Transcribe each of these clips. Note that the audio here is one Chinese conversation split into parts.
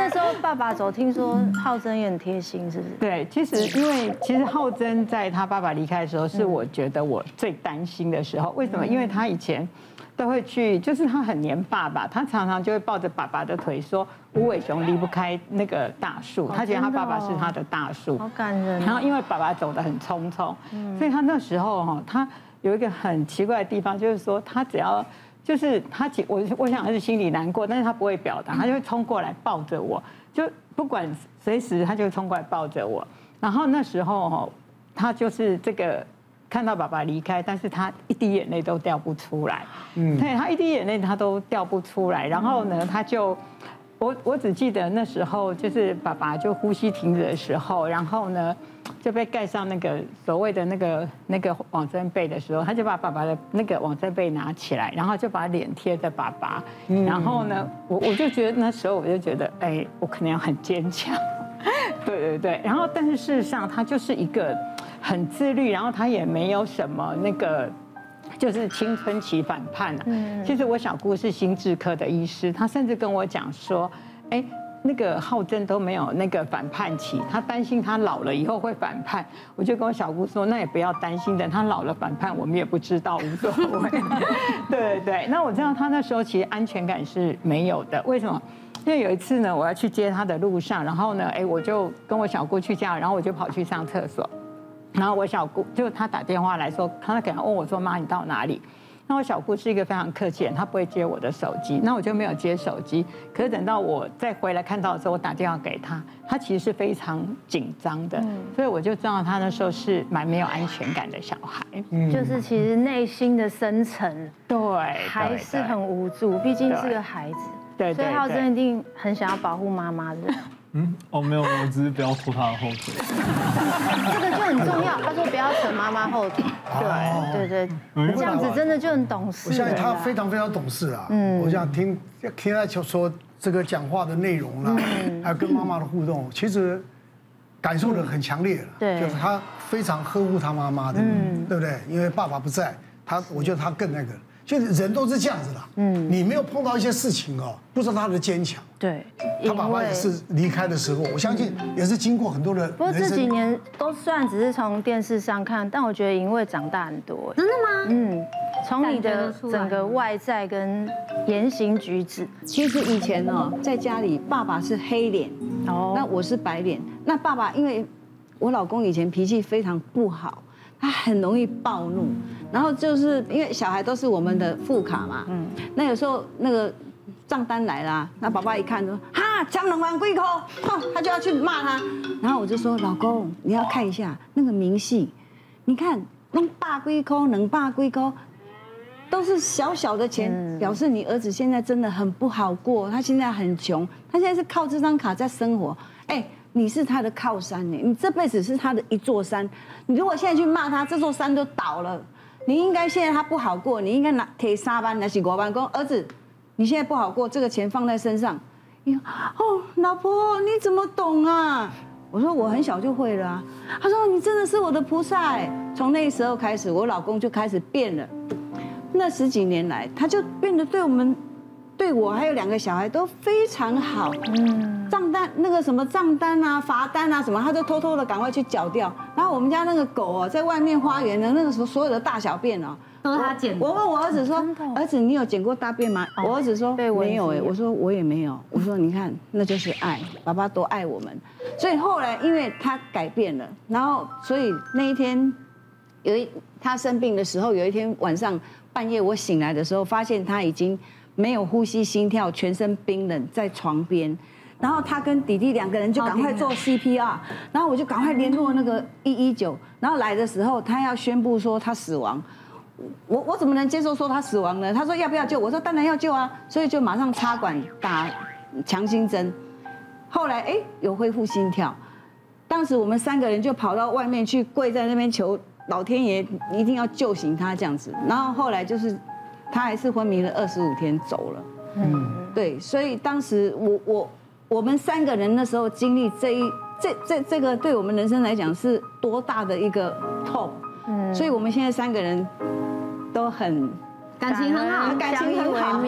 那时候爸爸走，听说浩真也很贴心，是不是？对，其实因为其实浩真在他爸爸离开的时候，是我觉得我最担心的时候。为什么？因为他以前都会去，就是他很黏爸爸，他常常就会抱着爸爸的腿说：“无尾熊离不开那个大树。”他觉得他爸爸是他的大树，好感人。然后因为爸爸走得很匆匆，所以他那时候哈，他有一个很奇怪的地方，就是说他只要。就是他，我我想他是心里难过，但是他不会表达，他就会冲过来抱着我，就不管随时他就冲过来抱着我。然后那时候哈，他就是这个看到爸爸离开，但是他一滴眼泪都掉不出来，嗯，对他一滴眼泪他都掉不出来。然后呢，他就我我只记得那时候就是爸爸就呼吸停止的时候，然后呢。就被盖上那个所谓的那个那个网针被的时候，他就把爸爸的那个网针被拿起来，然后就把脸贴着爸爸。然后呢，我我就觉得那时候我就觉得，哎，我可能要很坚强。对对对。然后，但是事实上，他就是一个很自律，然后他也没有什么那个，就是青春期反叛啊。其实我小姑是心智科的医师，她甚至跟我讲说，哎。那个浩真都没有那个反叛期，他担心他老了以后会反叛，我就跟我小姑说，那也不要担心，等他老了反叛，我们也不知道，无所谓。对对 对，那我知道他那时候其实安全感是没有的，为什么？因为有一次呢，我要去接他的路上，然后呢，哎，我就跟我小姑去家，然后我就跑去上厕所，然后我小姑就她打电话来说，他可能问我说，妈，你到哪里？那我小姑是一个非常客气人，她不会接我的手机，那我就没有接手机。可是等到我再回来看到的时候，我打电话给她，她其实是非常紧张的，所以我就知道她那时候是蛮没有安全感的小孩，就是其实内心的深层对还是很无助，毕竟是个孩子，对，所以他真的一定很想要保护妈妈的。嗯，哦，没有，我只是不要拖他的后腿。这个就很重要。他说不要扯妈妈后腿。对对对，这样子真的就很懂事。我相信他非常非常懂事啊。嗯，我想听听他说这个讲话的内容啦，还有跟妈妈的互动，其实感受的很强烈了。对，就是他非常呵护他妈妈的，对不对？因为爸爸不在，他我觉得他更那个。就是人都是这样子的，嗯，你没有碰到一些事情哦，不知道他的坚强。对，他爸爸也是离开的时候，我相信也是经过很多的。不过这几年都算只是从电视上看，但我觉得因为长大很多。真的吗？嗯，从你的整个外在跟言行举止，其实以前呢，在家里爸爸是黑脸，哦，那我是白脸。那爸爸因为我老公以前脾气非常不好。他很容易暴怒，然后就是因为小孩都是我们的副卡嘛，嗯，那有时候那个账单来啦，那爸爸一看说，哈，抢两万贵口，哼，他就要去骂他，然后我就说，老公，你要看一下那个明细，你看弄霸龟口，能霸龟口，都是小小的钱，表示你儿子现在真的很不好过，他现在很穷，他现在是靠这张卡在生活，哎。你是他的靠山呢，你这辈子是他的一座山。你如果现在去骂他，这座山都倒了。你应该现在他不好过，你应该拿铁沙班来洗国班公儿子，你现在不好过，这个钱放在身上。你哦，老婆你怎么懂啊？我说我很小就会了。他说你真的是我的菩萨。从那时候开始，我老公就开始变了。那十几年来，他就变得对我们。对我还有两个小孩都非常好，嗯，账单那个什么账单啊、罚单啊什么，他都偷偷的赶快去缴掉。然后我们家那个狗哦，在外面花园的那个时候，所有的大小便哦，都是他捡。我问我儿子说：“儿子，你有捡过大便吗？”我儿子说：“没有哎。”我说：“我也没有。”我说：“你看，那就是爱，爸爸多爱我们。”所以后来因为他改变了，然后所以那一天有一他生病的时候，有一天晚上半夜我醒来的时候，发现他已经。没有呼吸、心跳，全身冰冷，在床边。然后他跟弟弟两个人就赶快做 CPR，然后我就赶快联络那个一一九。然后来的时候，他要宣布说他死亡，我我怎么能接受说他死亡呢？他说要不要救？我说当然要救啊，所以就马上插管打强心针。后来哎有恢复心跳，当时我们三个人就跑到外面去跪在那边求老天爷一定要救醒他这样子。然后后来就是。他还是昏迷了二十五天走了，嗯，对，所以当时我我我们三个人那时候经历这一这这这个对我们人生来讲是多大的一个痛，嗯，所以我们现在三个人都很感情很好，感情很好，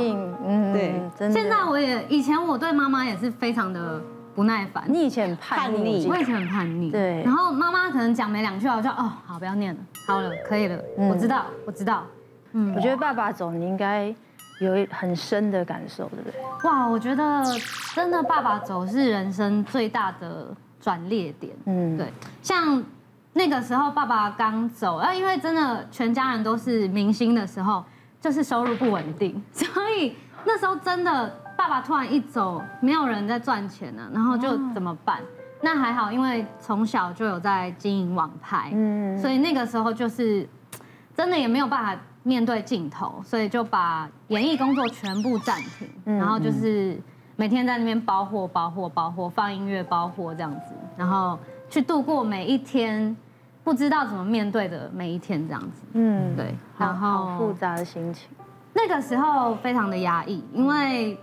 嗯，对。真的。现在我也以前我对妈妈也是非常的不耐烦。你以前很叛逆，我以前很叛逆。对。然后妈妈可能讲没两句话，我就哦，好，不要念了，好了，可以了，我知道，我知道。嗯，我觉得爸爸走，你应该有很深的感受，对不对？哇，我觉得真的爸爸走是人生最大的转捩点。嗯，对，像。那个时候爸爸刚走，啊，因为真的全家人都是明星的时候，就是收入不稳定，所以那时候真的爸爸突然一走，没有人在赚钱了，然后就怎么办？那还好，因为从小就有在经营网拍，嗯，所以那个时候就是真的也没有办法面对镜头，所以就把演艺工作全部暂停，然后就是每天在那边包货、包货、包货，放音乐、包货这样子，然后。去度过每一天，不知道怎么面对的每一天，这样子。嗯，对。然后复杂的心情，那个时候非常的压抑，因为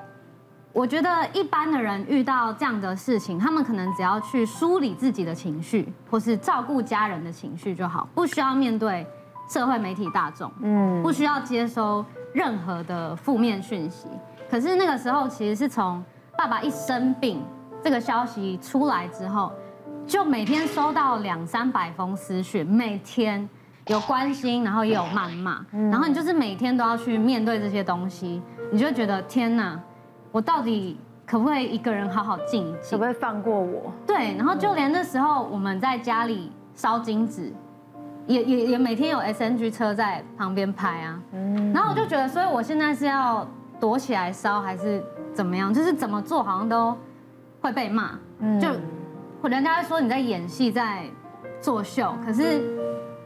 我觉得一般的人遇到这样的事情，他们可能只要去梳理自己的情绪，或是照顾家人的情绪就好，不需要面对社会媒体大众，嗯，不需要接收任何的负面讯息。可是那个时候，其实是从爸爸一生病这个消息出来之后。就每天收到两三百封私讯，每天有关心，然后也有谩骂，然后你就是每天都要去面对这些东西，你就觉得天哪，我到底可不可以一个人好好静一静？可不可以放过我？对，然后就连那时候我们在家里烧金纸，也也也每天有 SNG 车在旁边拍啊，嗯然后我就觉得，所以我现在是要躲起来烧还是怎么样？就是怎么做好像都会被骂，就。人家说你在演戏，在作秀，可是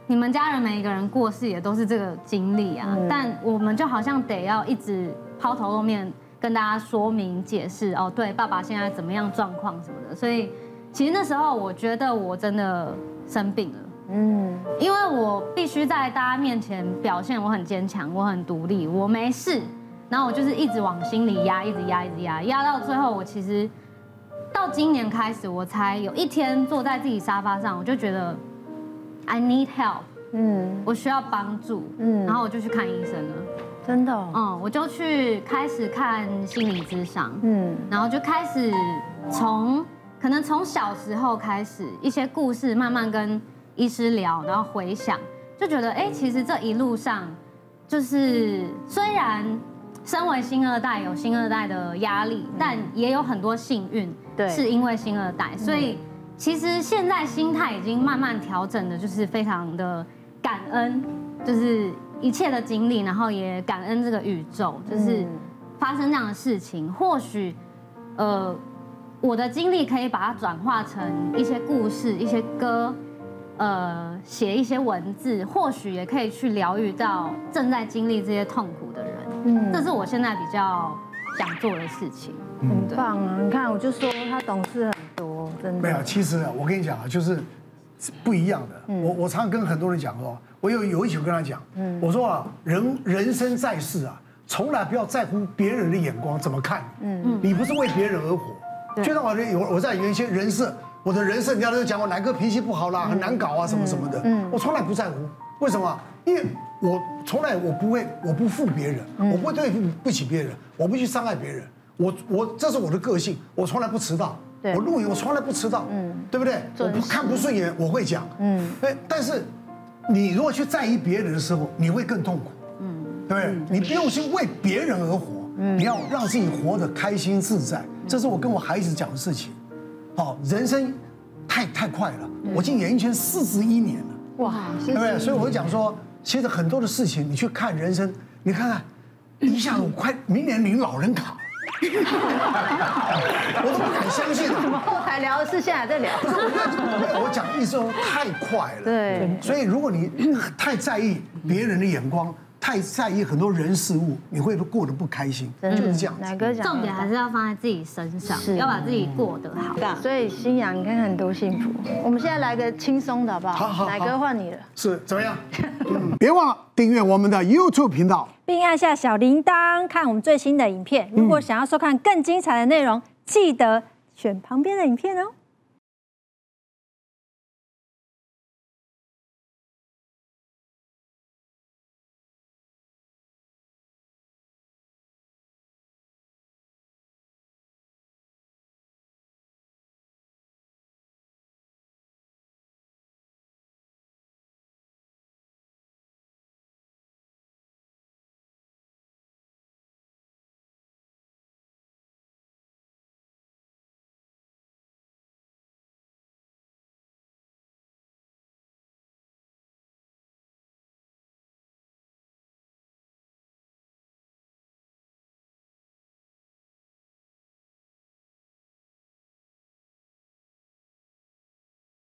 你们家人每一个人过世也都是这个经历啊。但我们就好像得要一直抛头露面跟大家说明解释哦，对，爸爸现在怎么样状况什么的。所以其实那时候我觉得我真的生病了，嗯，因为我必须在大家面前表现我很坚强，我很独立，我没事，然后我就是一直往心里压，一直压，一直压，压到最后我其实。到今年开始，我才有一天坐在自己沙发上，我就觉得 I need help，嗯，我需要帮助，嗯，然后我就去看医生了，真的，嗯，我就去开始看心理咨商，嗯，然后就开始从可能从小时候开始一些故事慢慢跟医师聊，然后回想，就觉得哎，其实这一路上就是虽然。身为新二代有新二代的压力，但也有很多幸运，对，是因为新二代，所以其实现在心态已经慢慢调整的，就是非常的感恩，就是一切的经历，然后也感恩这个宇宙，就是发生这样的事情，或许，呃，我的经历可以把它转化成一些故事、一些歌，呃，写一些文字，或许也可以去疗愈到正在经历这些痛苦的人。嗯，这是我现在比较想做的事情，很棒啊！你看，我就说他懂事很多，真的。没有，其实我跟你讲啊，就是不一样的。我我常常跟很多人讲说，我有有一起跟他讲，我说啊，人人生在世啊，从来不要在乎别人的眼光怎么看。嗯嗯，你不是为别人而活。就像我有我在有一些人设，我的人生，人家都讲我哪个脾气不好啦，很难搞啊，什么什么的。嗯，我从来不在乎。为什么？因为我从来我不会，我不负别人，我不会对不起别人，我不去伤害别人。我我这是我的个性，我从来不迟到。我录影我从来不迟到，嗯，对不对？我不看不顺眼我会讲，嗯，哎，但是你如果去在意别人的时候，你会更痛苦，嗯，对不对？你不用去为别人而活，你要让自己活得开心自在。这是我跟我孩子讲的事情。好，人生太太快了，我进演艺圈四十一年了。哇，对不对？所以我就讲说，其实很多的事情，你去看人生，你看看，一下子我快明年领老人卡，我都不敢相信。怎么后台聊的是现在在聊？我讲意思说太快了。对，所以如果你太在意别人的眼光。太在意很多人事物，你会过得不开心，就是这样。哪个讲？重点还是要放在自己身上，要把自己过得好。所以新阳，你看看多幸福。我们现在来个轻松的，好不好？好好。奶哥换你了。是怎么样？别忘了订阅我们的 YouTube 频道，并按下小铃铛，看我们最新的影片。如果想要收看更精彩的内容，记得选旁边的影片哦。